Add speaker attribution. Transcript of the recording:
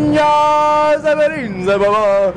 Speaker 1: Nya Zabarin Zababa